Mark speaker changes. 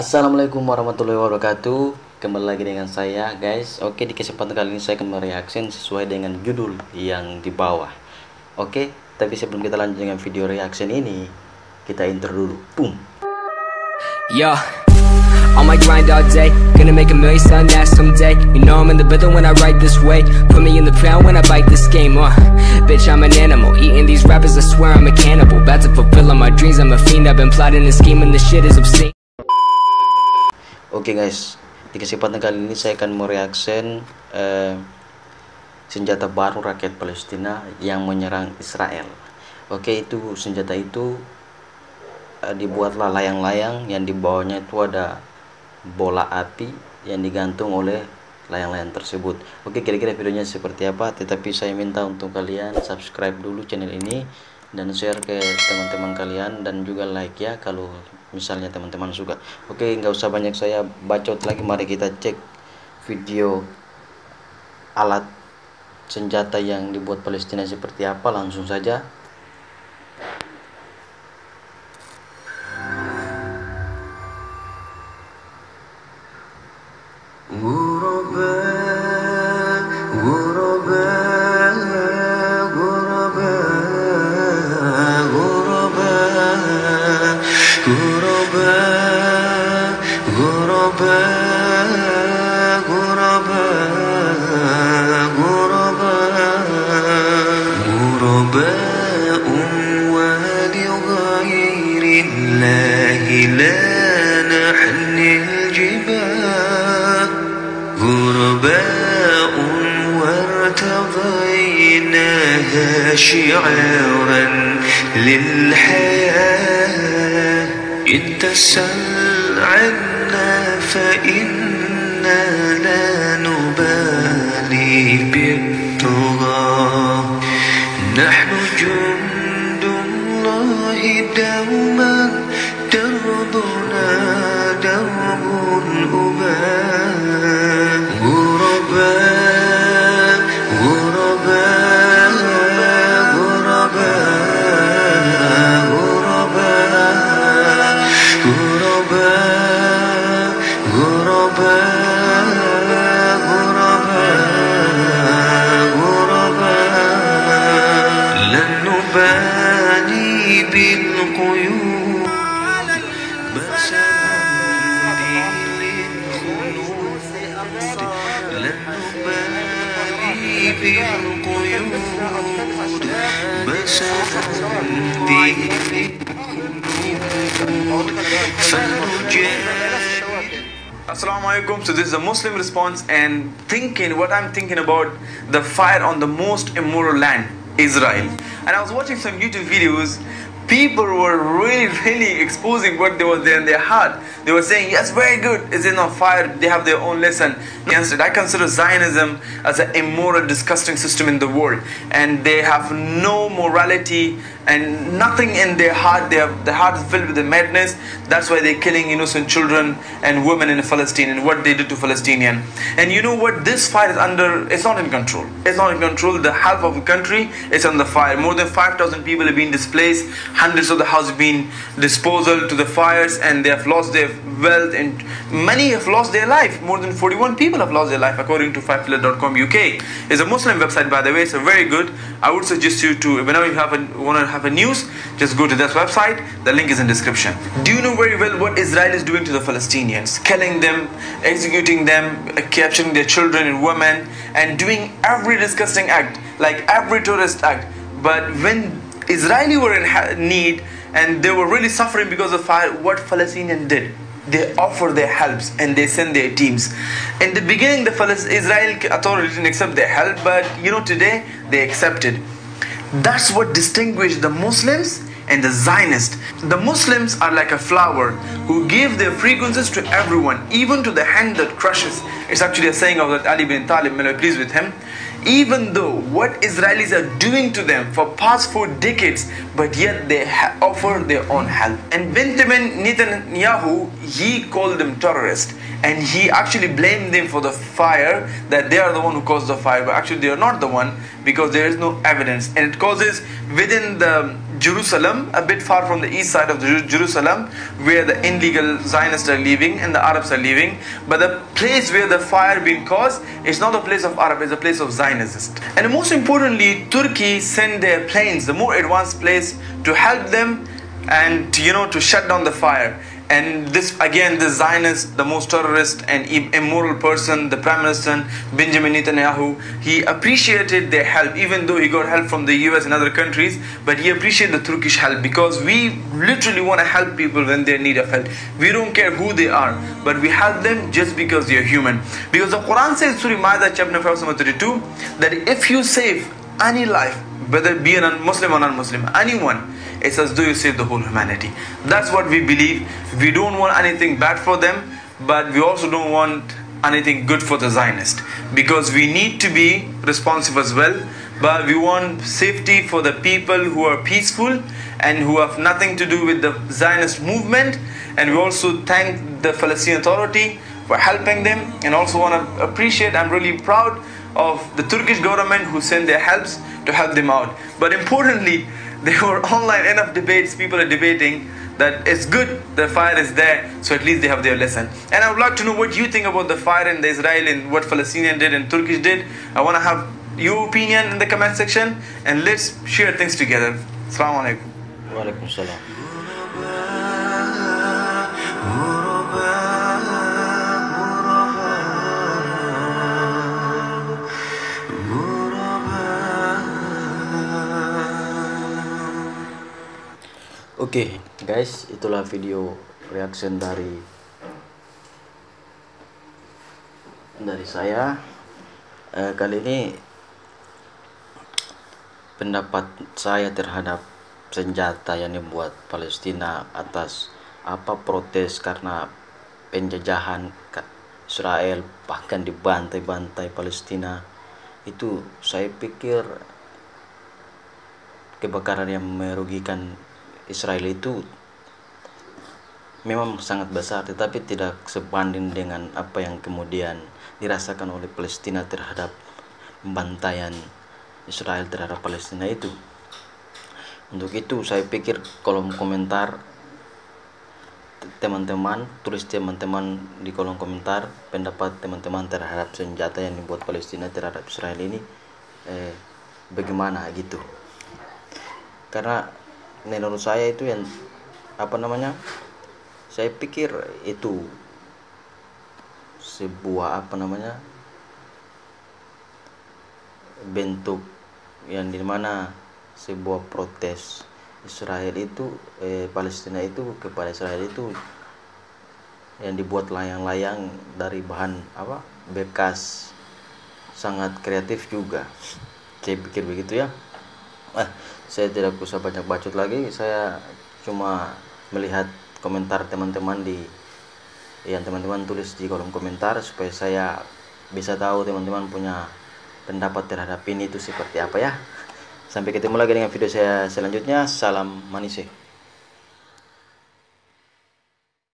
Speaker 1: Assalamualaikum warahmatullahi wabarakatuh. Kembali lagi dengan saya guys. Oke di kesempatan kali ini saya akan mereaksi sesuai dengan judul yang di bawah. Oke tapi sebelum kita lanjut dengan video reaction ini Kita intro dulu. Boom.
Speaker 2: Yeah, on my grind all day Gonna make a million selling that someday. You know I'm in the building when I ride this way. Put me in the pound when I bite this game, uh. Bitch, I'm an animal Eating these rappers, I swear I'm a cannibal. About to fulfill all my dreams, I'm a fiend I've been plotting and scheming, this shit is obscene
Speaker 1: Oke guys. Di kesempatan kali ini saya akan mereaction eh, Senjata baru rakyat Palestina Yang menyerang Israel. Oke itu senjata itu eh, Dibuatlah layang-layang. Yang di bawahnya itu ada Bola api Yang digantung oleh layang-layang tersebut. Oke kira-kira videonya seperti apa? Tetapi saya minta untuk kalian subscribe dulu channel ini Dan share ke teman-teman kalian Dan juga like ya Kalau misalnya teman-teman suka. Oke nggak usah banyak saya bacot lagi. Mari kita cek video alat senjata yang dibuat Palestina seperti apa. Langsung saja
Speaker 3: وارتضيناها شعارا للحياة. إن تسل عنا فإنا لا نبالي بالطغى نحن بالقيود بس نمضي للخلود لن نبالي بالقيود بس نمضي للخلود فنجاهد
Speaker 4: Assalamu alaikum. So this is a Muslim response and thinking what I'm thinking about the fire on the most immoral land, Israel. And I was watching some YouTube videos. People were really, really exposing what they was there in their heart. They were saying, yes, very good. Is in on fire. They have their own lesson. It. I consider Zionism as an immoral, disgusting system in the world. And they have no morality and nothing in their heart. They have, their heart is filled with the madness. That's why they're killing innocent children and women in Palestine and what they did to Palestinian. And you know what? This fire is under, it's not in control. It's not in control. The half of the country is on the fire. More than 5,000 people have been displaced. Hundreds of the houses have been disposal to the fires and they have lost their wealth and many have lost their life. More than 41 people have lost their life according to 5pillar.com UK. It's a Muslim website by the way, It's so very good. I would suggest you to, whenever you have a, want to have news, just go to this website. The link is in description. Do you know very well what Israel is doing to the Palestinians? Killing them, executing them, capturing their children and women, and doing every disgusting act, like every terrorist act. But when Israeli were in need and they were really suffering because of fire, what Palestinian did? They offer their helps and they send their teams. In the beginning, the Palestine, Israel authority didn't accept their help, but you know today they accepted. That's what distinguished the Muslims and the Zionists. The Muslims are like a flower who give their fragrances to everyone, even to the hand that crushes. It's actually a saying of that Ali bin Talib, may I please with him. Even though what Israelis are doing to them for past four decades, but yet they offer their own help. And Benjamin Netanyahu, he called them terrorists, and he actually blamed them for the fire that they are the one who caused the fire, but actually they are not the one because there is no evidence, and it causes within the Jerusalem, a bit far from the east side of the Jerusalem, where the illegal Zionists are living and the Arabs are living. But the place where the fire being caused is not a place of Arab, it's a place of Zionists. And most importantly, Turkey sent their planes, the more advanced place, to help them and you know to shut down the fire and this again the zionist the most terrorist and immoral person the prime minister benjamin netanyahu he appreciated their help even though he got help from the us and other countries but he appreciated the turkish help because we literally want to help people when they need of help. We don't care who they are but we help them just because they are human. Because the quran says surah ma'idah chapter number 32 that if you save any life whether be a muslim or non-muslim anyone it says, Do you save the whole humanity? That's what we believe. We don't want anything bad for them, but we also don't want anything good for the Zionist because we need to be responsive as well. But we want safety for the people who are peaceful and who have nothing to do with the Zionist movement. And we also thank the Palestinian Authority for helping them and also want to appreciate, I'm really proud of the Turkish government who sent their helps to help them out. But importantly, there were online enough debates, people are debating that it's good the fire is there, so at least they have their lesson. And I would like to know what you think about the fire in the Israel and what Palestinian did and Turkish did. I want to have your opinion in the comment section and let's share things together. Assalamu alaikum.
Speaker 1: Waalaikumsalam. Oke guys, itulah video reaction dari dari saya. Eh, kali ini pendapat saya terhadap senjata yang dibuat Palestina atas apa protes karena penjajahan Israel bahkan dibantai-bantai Palestina itu saya pikir kebakaran yang merugikan Israel itu memang sangat besar tetapi tidak sebanding dengan apa yang kemudian dirasakan oleh Palestina terhadap pembantaian Israel terhadap Palestina itu. Untuk itu saya pikir kolom komentar teman-teman tulis teman-teman di kolom komentar pendapat teman-teman terhadap senjata yang dibuat Palestina terhadap Israel ini eh, bagaimana gitu. Karena menurut saya itu yang apa namanya saya pikir itu sebuah apa namanya bentuk yang di mana sebuah protes Israel itu eh, Palestina itu kepada Israel itu yang dibuat layang-layang dari bahan apa bekas. Sangat kreatif juga. Saya pikir begitu ya. Ah saya tidak usah banyak bacot lagi. Saya cuma melihat komentar teman-teman di yang teman-teman tulis di kolom komentar supaya saya bisa tahu teman-teman punya pendapat terhadap ini itu seperti apa ya. Sampai ketemu lagi dengan video saya selanjutnya. Salam manis